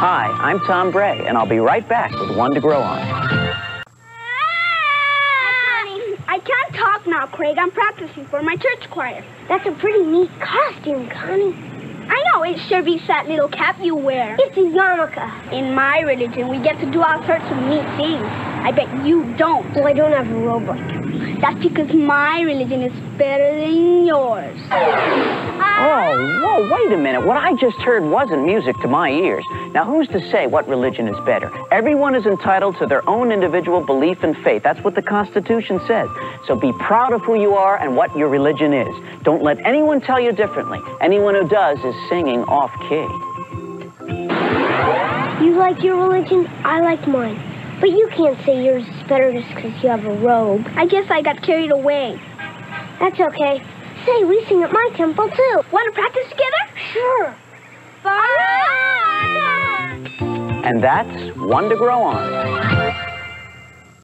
Hi, I'm Thom Bray, and I'll be right back with One to Grow On. I can't talk now, Craig. I'm practicing for my church choir. That's a pretty neat costume, Connie. I know, it sure beats that little cap you wear. It's a yarmulke. In my religion, we get to do all sorts of neat things. I bet you don't. Well, I don't have a robot. That's because my religion is better than yours. Oh, whoa, wait a minute. What I just heard wasn't music to my ears. Now, who's to say what religion is better? Everyone is entitled to their own individual belief and faith. That's what the Constitution says. So be proud of who you are and what your religion is. Don't let anyone tell you differently. Anyone who does is singing off key. You like your religion, I like mine. But you can't say yours is better just because you have a robe. I guess I got carried away. That's okay. Say, we sing at my temple, too. Want to practice together? Sure. Fun! And that's One to Grow On.